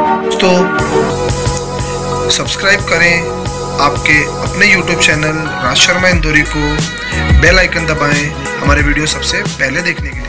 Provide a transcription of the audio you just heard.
दोस्तों सब्सक्राइब करें आपके अपने YouTube चैनल राज शर्मा इंदौरी को। बेल आइकन दबाएँ हमारे वीडियो सबसे पहले देखने के लिए।